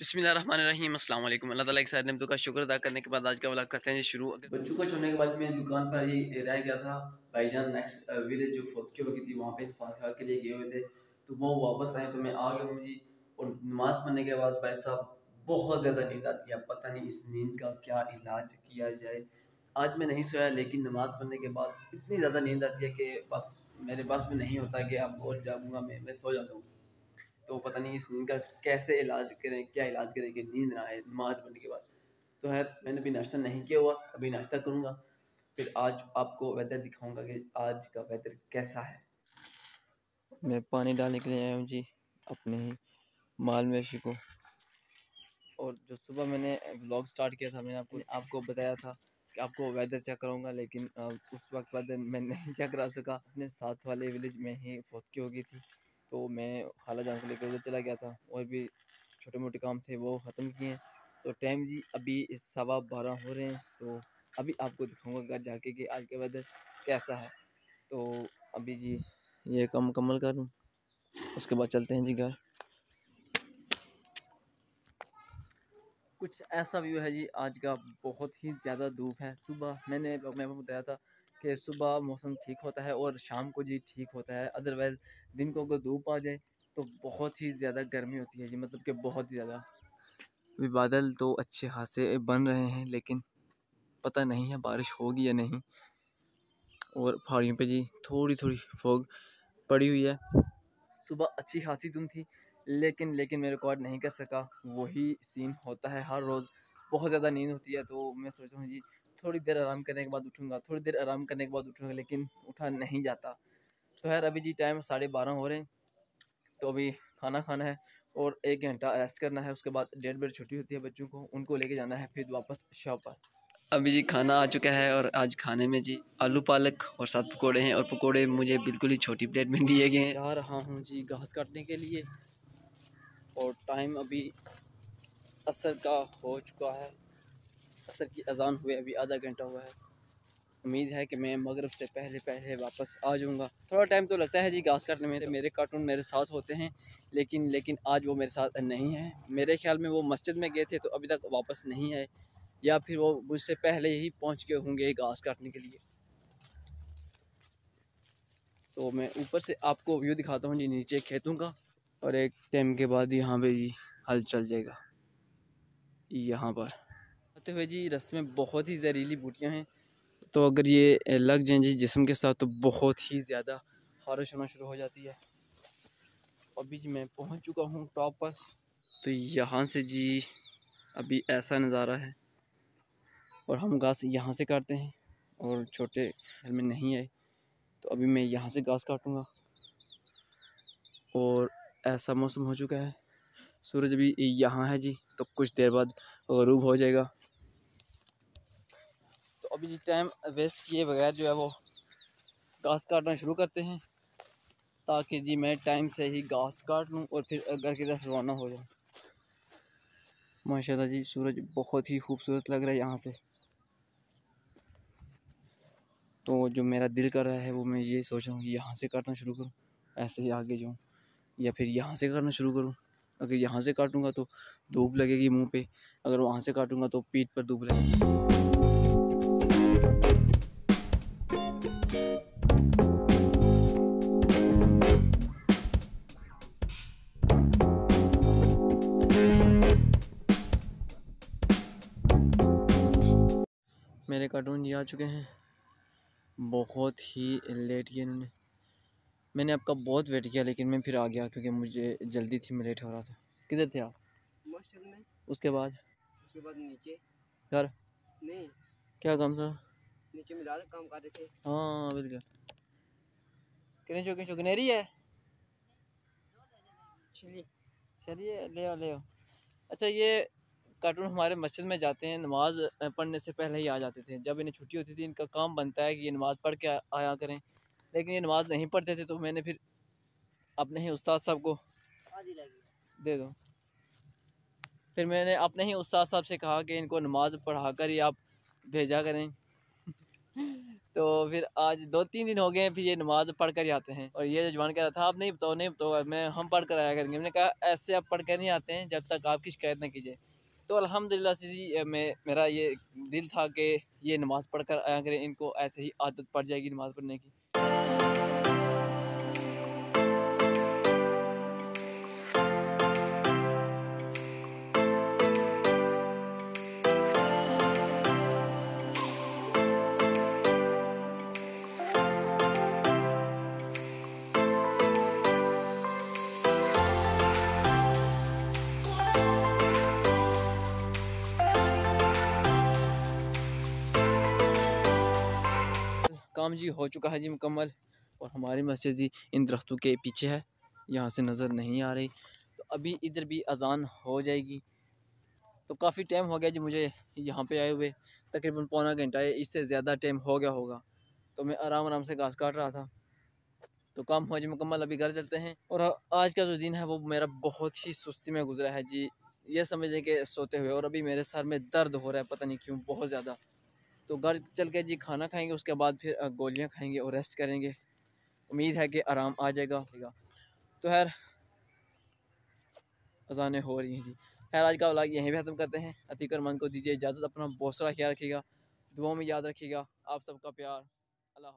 बिस्मिल्लाम अल्लाम अल्लाह ताला एक साथ का शुक्र अदा करने के बाद आज का व्लॉग करते हैं शुरू बच्चों को छोड़ने के बाद मैं दुकान पर ही रह गया था, भाईजान नेक्स्ट विलेज जो फोटकी हो गई थी, वहाँ पे फातिहा के लिए गए हुए थे। तो वो वापस आए तो मैं आ गया जी। और नमाज़ पढ़ने के बाद भाई साहब, बहुत ज़्यादा नींद आती है। पता नहीं इस नींद का क्या इलाज किया जाए। आज मैं नहीं सोया, लेकिन नमाज़ पढ़ने के बाद इतनी ज़्यादा नींद आती है कि बस मेरे पास में नहीं होता कि अब और जाऊँगा मैं मैं सो जाता हूँ। तो पता नहीं इस नींद का कैसे इलाज करें, क्या इलाज करें कि नींद ना आए, नमाज़ पढ़ने के बाद। तो है मैंने अभी नाश्ता नहीं किया हुआ, अभी नाश्ता करूँगा। फिर आज आपको वेदर दिखाऊँगा कि आज का वेदर कैसा है। मैं पानी डालने के लिए आया हूँ जी, अपने ही माल मवेशी को। और जो सुबह मैंने ब्लॉग स्टार्ट किया था, मैंने आपको आपको बताया था कि आपको वेदर चेक कराऊँगा, लेकिन उस वक्त बाद मैं नहीं चेक करा सका। अपने साथ वाले विलेज में ही फौतकी हो गई थी। तो मैं खाला जान को लेकर उधर चला गया था, और भी छोटे मोटे काम थे, वो ख़त्म किए। तो टाइम जी अभी सवा बारह हो रहे हैं तो अभी आपको दिखाऊँगा घर जाके कि आज के वेदर कैसा है। तो अभी जी ये काम मुकम्मल कर लूँ, उसके बाद चलते हैं जी घर। कुछ ऐसा व्यू है जी, आज का बहुत ही ज़्यादा धूप है। सुबह मैंने, मैं बताया था कि सुबह मौसम ठीक होता है और शाम को जी ठीक होता है अदरवाइज़ दिन को अगर धूप आ जाए तो बहुत ही ज़्यादा गर्मी होती है जी मतलब कि बहुत ही ज़्यादा। अभी बादल तो अच्छे खासे बन रहे हैं, लेकिन पता नहीं है बारिश होगी या नहीं। और पहाड़ियों पे जी थोड़ी थोड़ी फोग पड़ी हुई है। सुबह अच्छी खासी धुंध थी, लेकिन लेकिन मैं रिकॉर्ड नहीं कर सका। वही सीन होता है हर रोज़। बहुत ज़्यादा नींद होती है तो मैं सोच रहा हूँ जी थोड़ी देर आराम करने के बाद उठूँगा, थोड़ी देर आराम करने के बाद उठूँगा, लेकिन उठा नहीं जाता। तो यार अभी जी टाइम साढ़े बारह हो रहे हैं तो अभी खाना खाना है और एक घंटा रेस्ट करना है, उसके बाद डेढ़ बजे छुट्टी होती है बच्चों को, उनको लेके जाना है फिर वापस शॉप पर। अभी जी खाना आ चुका है और आज खाने में जी आलू पालक और साथ पकोड़े हैं और पकोड़े मुझे बिल्कुल ही छोटी प्लेट में दिए गए हैं। जा रहा हूँ जी घास काटने के लिए और टाइम अभी असर का हो चुका है। असर की अजान हुए, अभी आधा घंटा हुआ है। उम्मीद है कि मैं मगरब से पहले पहले वापस आ जाऊँगा। थोड़ा टाइम तो लगता है जी घास काटने में मेरे कार्टून मेरे साथ होते हैं, लेकिन लेकिन आज वो मेरे साथ नहीं है। मेरे ख्याल में वो मस्जिद में गए थे तो अभी तक वापस नहीं आए, या फिर वो मुझसे पहले ही पहुँच गए होंगे घास काटने के लिए। तो मैं ऊपर से आपको व्यू दिखाता हूँ जी, नीचे खेतों का, और एक टाइम के बाद यहाँ पे जी हल चल जाएगा। यहाँ पर। आते हुए जी, रस्ते में बहुत ही जहरीली बूटियाँ हैं। तो अगर ये लग जाएँ जी जिसम के साथ तो बहुत ही ज़्यादा खारिश होना शुरू हो जाती है। अभी जी मैं पहुँच चुका हूँ टॉप पर। तो यहाँ से जी, अभी ऐसा नज़ारा है। और हम घास यहाँ से काटते हैं, और छोटे घर में नहीं आए तो अभी मैं यहाँ से घास काटूँगा। और ऐसा मौसम हो चुका है। सूरज अभी यहाँ है जी तो कुछ देर बाद गरूब हो जाएगा। अभी टाइम वेस्ट किए बगैर जो है वो घास काटना शुरू करते हैं, ताकि जी मैं टाइम से ही घास काट लूँ और फिर घर की तरफ़ रवाना हो जाऊँ। माशाल्लाह जी, सूरज बहुत ही खूबसूरत लग रहा है यहाँ से। तो जो मेरा दिल कर रहा है वो मैं ये सोच रहा हूँ कि यहाँ से काटना शुरू करूँ, ऐसे ही आगे जाऊँ, या फिर यहाँ से काटना शुरू करूँ। अगर यहाँ से काटूँगा तो धूप लगेगी मुँह पे, अगर वहाँ से काटूँगा तो पीठ पर धूप लगेगी। मेरे कार्टून जी आ चुके हैं। बहुत ही लेट किया इन्होंने। मैंने आपका बहुत वेट किया लेकिन मैं फिर आ गया क्योंकि मुझे जल्दी थी मैं लेट हो रहा था। किधर थे आप? में उसके बाद? उसके बाद नीचे। घर? नहीं। क्या काम था? नीचे मिला काम कर रहे थे। हाँ बिल्कुल। कितने चौके है? चलिए। चलिए ले आओ ले आओ। अच्छा ये कार्टून हमारे मस्जिद में जाते हैं नमाज़ पढ़ने से पहले ही आ जाते थे। जब इन्हें छुट्टी होती थी इनका काम बनता है कि ये नमाज़ पढ़ के आया करें। लेकिन ये नमाज़ नहीं पढ़ते थे तो मैंने फिर अपने ही उस्ताद साहब को दे दो। फिर मैंने अपने ही उस्ताद साहब से कहा कि इनको नमाज़ पढ़ा कर ही आप भेजा करें। तो फिर आज दो तीन दिन हो गए फिर ये नमाज़ पढ़ कर ही आते हैं। और ये जवान कह रहा था, आप नहीं बताओ नहीं बताओ, मैं, हम पढ़ कर आया करेंगे। हमने कहा, ऐसे आप पढ़ कर नहीं आते हैं, जब तक आपकी शिकायत ना कीजिए। तो अल्हम्दुलिल्लाह से मैं, मेरा ये दिल था कि ये नमाज़ पढ़ कर आया करें, इनको ऐसे ही आदत पड़ जाएगी नमाज़ पढ़ने की। काम जी हो चुका है जी मुकम्मल और हमारी मस्जिद जी इन दरख्तों के पीछे है। यहाँ से नज़र नहीं आ रही। तो अभी इधर भी अजान हो जाएगी। तो काफ़ी टाइम हो गया जी मुझे यहाँ पे आए हुए। तकरीबन पौना घंटा है इससे ज़्यादा टाइम हो गया होगा। तो मैं आराम आराम से घास काट रहा था। तो काम हो जी मुकम्मल, अभी घर चलते हैं। और आज का जो दिन है वो मेरा बहुत ही सुस्ती में गुजरा है जी। ये समझ लें कि सोते हुए और अभी मेरे सर में दर्द हो रहा है, पता नहीं क्यों, बहुत ज़्यादा। तो घर चल के जी खाना खाएँगे, उसके बाद फिर गोलियाँ खाएँगे और रेस्ट करेंगे। उम्मीद है कि आराम आ जाएगा तो खैर, अजानें हो रही हैं जी। खैर, आज का व्लॉग यहीं भी ख़त्म करते हैं। अतीक मन को दीजिए इजाज़त, अपना बहुत सारा ख्याल रखिएगा, दुआओं में याद रखिएगा। आप सबका प्यार, अल्लाह